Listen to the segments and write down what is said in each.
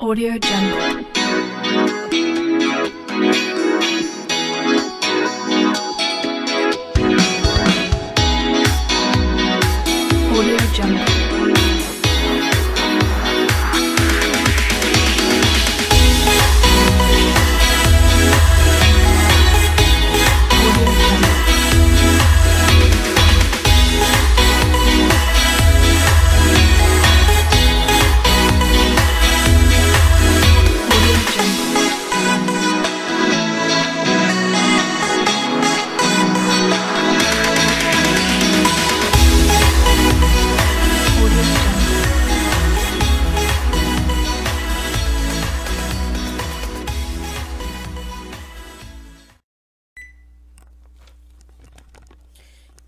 Audio Jungle.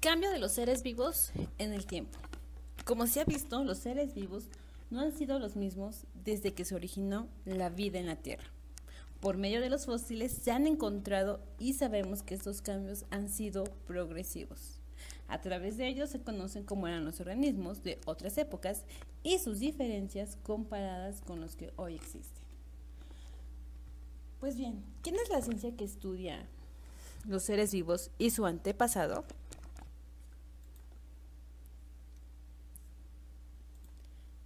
Cambio de los seres vivos en el tiempo. Como se ha visto, los seres vivos no han sido los mismos desde que se originó la vida en la Tierra. Por medio de los fósiles se han encontrado y sabemos que estos cambios han sido progresivos. A través de ellos se conocen cómo eran los organismos de otras épocas y sus diferencias comparadas con los que hoy existen. Pues bien, ¿quién es la ciencia que estudia los seres vivos y su antepasado?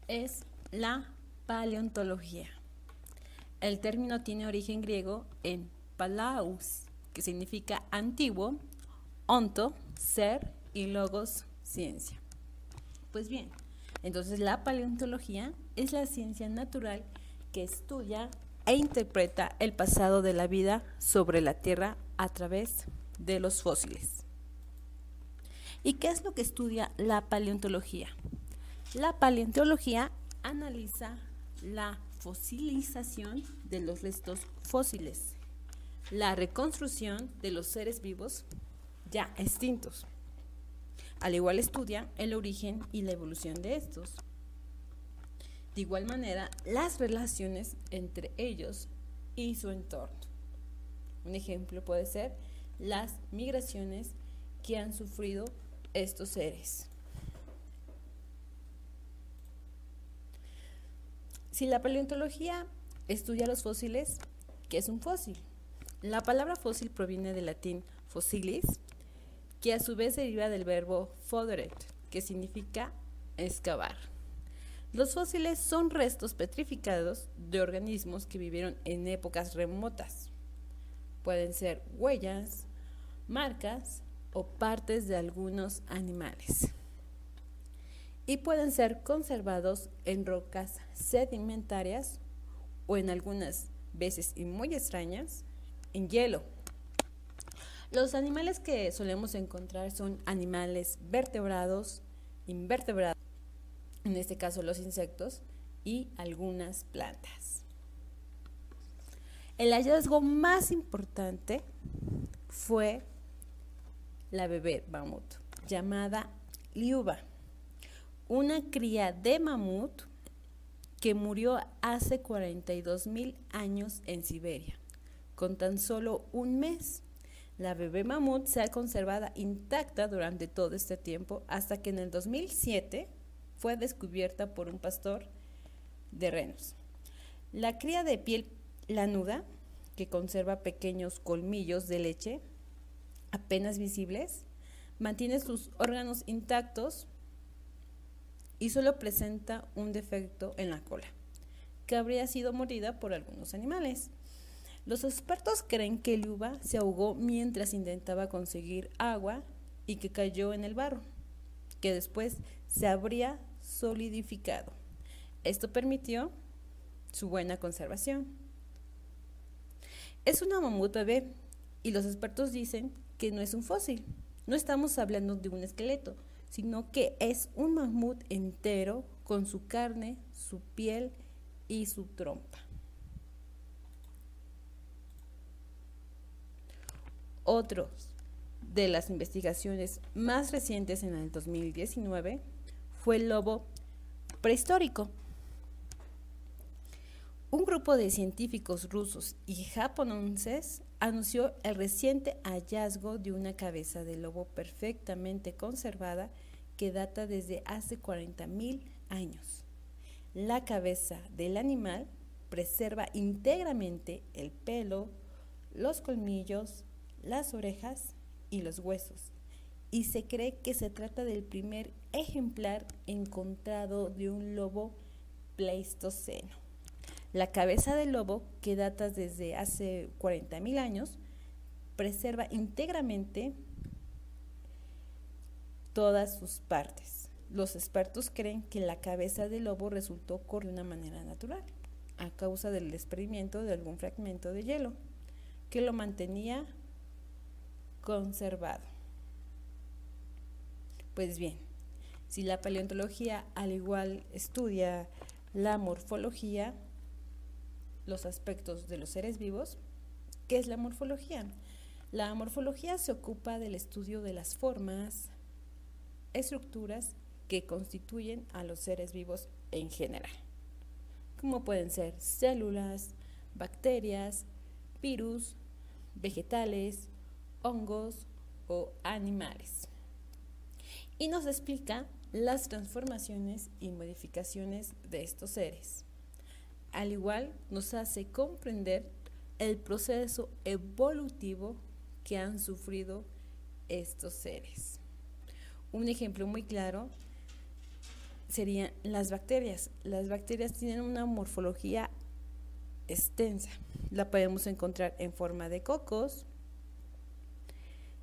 Es la paleontología. El término tiene origen griego en palaus, que significa antiguo, onto, ser y logos, ciencia. Pues bien, entonces la paleontología es la ciencia natural que estudia e interpreta el pasado de la vida sobre la Tierra a través de los fósiles. ¿Y qué es lo que estudia la paleontología? La paleontología analiza la fosilización de los restos fósiles, la reconstrucción de los seres vivos ya extintos. Al igual estudia el origen y la evolución de estos. De igual manera, las relaciones entre ellos y su entorno. Un ejemplo puede ser las migraciones que han sufrido estos seres. Si la paleontología estudia los fósiles, ¿qué es un fósil? La palabra fósil proviene del latín fossilis, que a su vez deriva del verbo foderet, que significa excavar. Los fósiles son restos petrificados de organismos que vivieron en épocas remotas. Pueden ser huellas, marcas o partes de algunos animales y pueden ser conservados en rocas sedimentarias o en algunas veces y muy extrañas en hielo. Los animales que solemos encontrar son animales vertebrados, invertebrados, en este caso los insectos, y algunas plantas. El hallazgo más importante fue la bebé mamut, llamada Liuba una cría de mamut que murió hace 42 mil años en Siberia, con tan solo un mes. La bebé mamut se ha conservado intacta durante todo este tiempo hasta que en el 2007 fue descubierta por un pastor de renos. La cría de piel lanuda, que conserva pequeños colmillos de leche apenas visibles, mantiene sus órganos intactos y solo presenta un defecto en la cola, que habría sido mordida por algunos animales. Los expertos creen que el uva se ahogó mientras intentaba conseguir agua y que cayó en el barro, que después se habría solidificado. Esto permitió su buena conservación. Es una mamut bebé y los expertos dicen que no es un fósil. No estamos hablando de un esqueleto, sino que es un mamut entero con su carne, su piel y su trompa. Otros de las investigaciones más recientes en el 2019 fue el lobo prehistórico. Un grupo de científicos rusos y japoneses anunció el reciente hallazgo de una cabeza de lobo perfectamente conservada que data desde hace 40.000 años. La cabeza del animal preserva íntegramente el pelo, los colmillos, las orejas y los huesos. Y se cree que se trata del primer ejemplar encontrado de un lobo pleistoceno. La cabeza del lobo, que data desde hace 40.000 años, preserva íntegramente todas sus partes. Los expertos creen que la cabeza del lobo resultó de una manera natural, a causa del desprendimiento de algún fragmento de hielo que lo mantenía conservado. Pues bien, si la paleontología al igual estudia la morfología, los aspectos de los seres vivos, ¿qué es la morfología? La morfología se ocupa del estudio de las formas, estructuras que constituyen a los seres vivos en general, como pueden ser células, bacterias, virus, vegetales, hongos o animales. Y nos explica las transformaciones y modificaciones de estos seres. Al igual nos hace comprender el proceso evolutivo que han sufrido estos seres. Un ejemplo muy claro serían las bacterias. Las bacterias tienen una morfología extensa. La podemos encontrar en forma de cocos,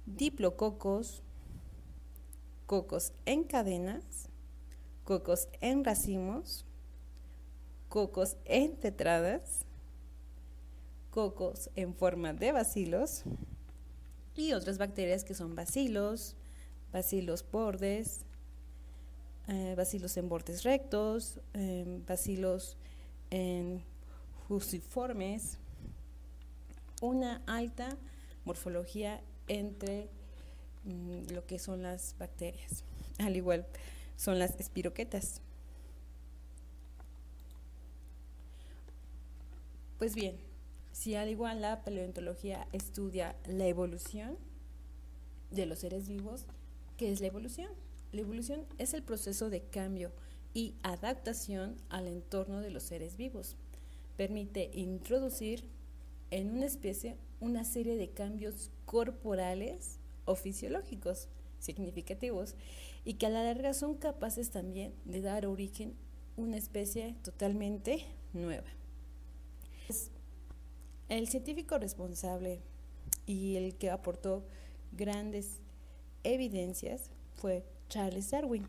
diplococos, cocos en cadenas, cocos en racimos, cocos en tetradas, cocos en forma de bacilos y otras bacterias que son bacilos, bacilos bordes, eh, bacilos en bordes rectos, eh, bacilos en fusiformes, una alta morfología entre mm, lo que son las bacterias. Al igual son las espiroquetas. Pues bien, si al igual la paleontología estudia la evolución de los seres vivos, ¿qué es la evolución? La evolución es el proceso de cambio y adaptación al entorno de los seres vivos. Permite introducir en una especie una serie de cambios corporales o fisiológicos significativos y que a la larga son capaces también de dar origen a una especie totalmente nueva. El científico responsable y el que aportó grandes evidencias fue Charles Darwin,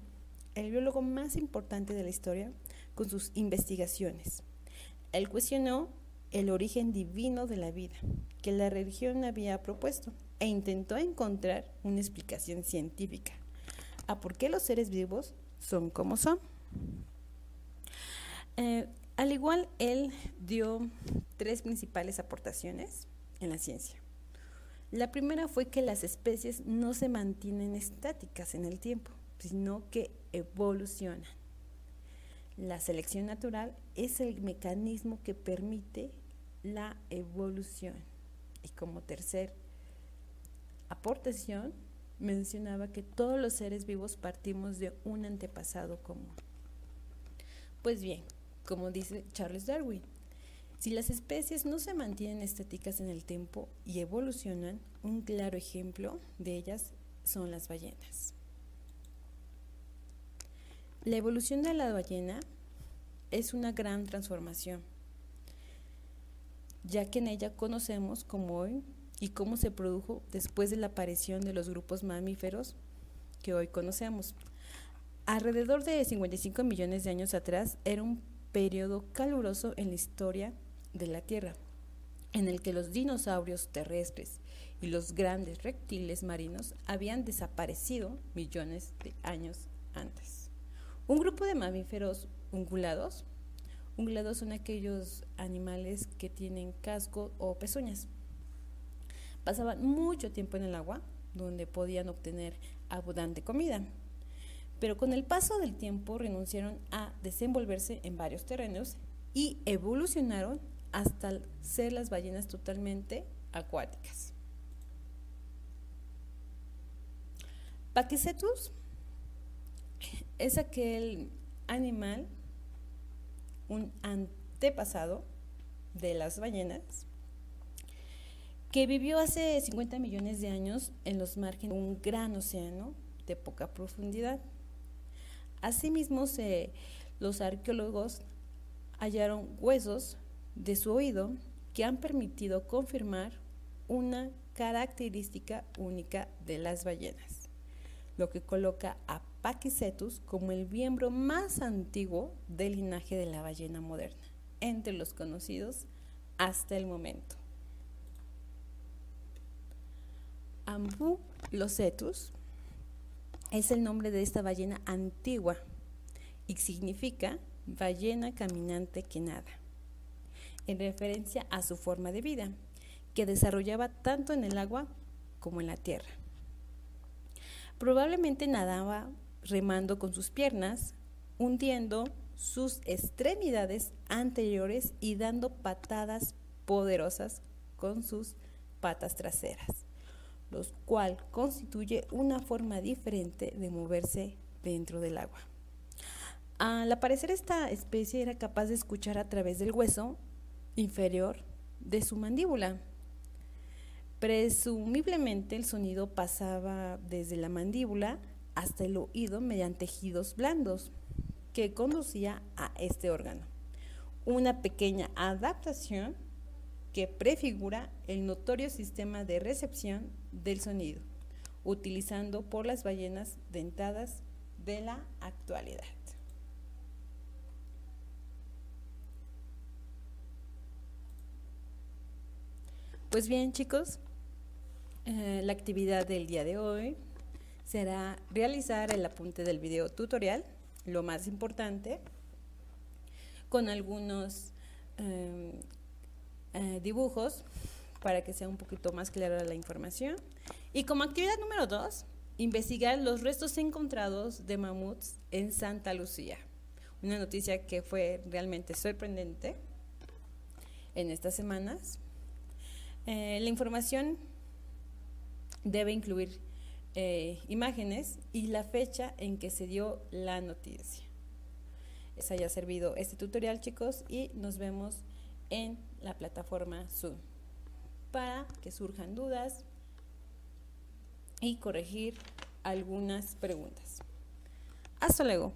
el biólogo más importante de la historia con sus investigaciones. Él cuestionó el origen divino de la vida que la religión había propuesto e intentó encontrar una explicación científica a por qué los seres vivos son como son. Eh, al igual, él dio tres principales aportaciones en la ciencia. La primera fue que las especies no se mantienen estáticas en el tiempo, sino que evolucionan. La selección natural es el mecanismo que permite la evolución. Y como tercer aportación, mencionaba que todos los seres vivos partimos de un antepasado común. Pues bien, como dice Charles Darwin, si las especies no se mantienen estáticas en el tiempo y evolucionan, un claro ejemplo de ellas son las ballenas. La evolución de la ballena es una gran transformación, ya que en ella conocemos cómo hoy y cómo se produjo después de la aparición de los grupos mamíferos que hoy conocemos. Alrededor de 55 millones de años atrás era un periodo caluroso en la historia de la Tierra, en el que los dinosaurios terrestres y los grandes reptiles marinos habían desaparecido millones de años antes. Un grupo de mamíferos ungulados, ungulados son aquellos animales que tienen casco o pezuñas, pasaban mucho tiempo en el agua, donde podían obtener abundante comida. Pero con el paso del tiempo renunciaron a desenvolverse en varios terrenos y evolucionaron hasta ser las ballenas totalmente acuáticas. Paquicetus es aquel animal, un antepasado de las ballenas, que vivió hace 50 millones de años en los márgenes de un gran océano de poca profundidad. Asimismo, los arqueólogos hallaron huesos de su oído que han permitido confirmar una característica única de las ballenas, lo que coloca a Paquicetus como el miembro más antiguo del linaje de la ballena moderna, entre los conocidos hasta el momento. Ambulocetus es el nombre de esta ballena antigua y significa ballena caminante que nada, en referencia a su forma de vida, que desarrollaba tanto en el agua como en la tierra. Probablemente nadaba remando con sus piernas, hundiendo sus extremidades anteriores y dando patadas poderosas con sus patas traseras, lo cual constituye una forma diferente de moverse dentro del agua. Al aparecer esta especie era capaz de escuchar a través del hueso inferior de su mandíbula. Presumiblemente el sonido pasaba desde la mandíbula hasta el oído mediante tejidos blandos que conducía a este órgano. Una pequeña adaptación que prefigura el notorio sistema de recepción del sonido, utilizando por las ballenas dentadas de la actualidad. Pues bien chicos, eh, la actividad del día de hoy será realizar el apunte del video tutorial, lo más importante, con algunos eh, eh, dibujos para que sea un poquito más clara la información. Y como actividad número dos, investigar los restos encontrados de mamuts en Santa Lucía. Una noticia que fue realmente sorprendente en estas semanas. Eh, la información debe incluir eh, imágenes y la fecha en que se dio la noticia. Les haya servido este tutorial chicos y nos vemos en la plataforma Zoom para que surjan dudas y corregir algunas preguntas. Hasta luego.